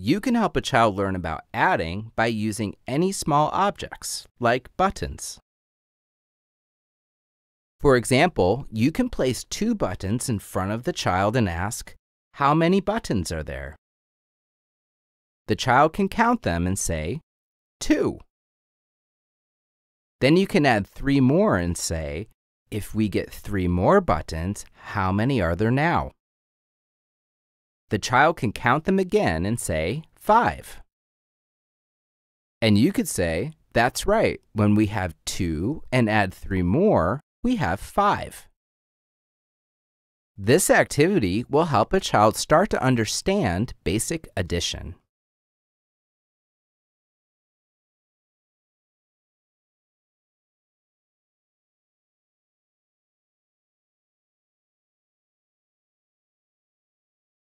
You can help a child learn about adding by using any small objects, like buttons. For example, you can place two buttons in front of the child and ask, How many buttons are there? The child can count them and say, Two. Then you can add three more and say, If we get three more buttons, how many are there now? The child can count them again and say, Five. And you could say, That's right, when we have two and add three more, we have five. This activity will help a child start to understand basic addition.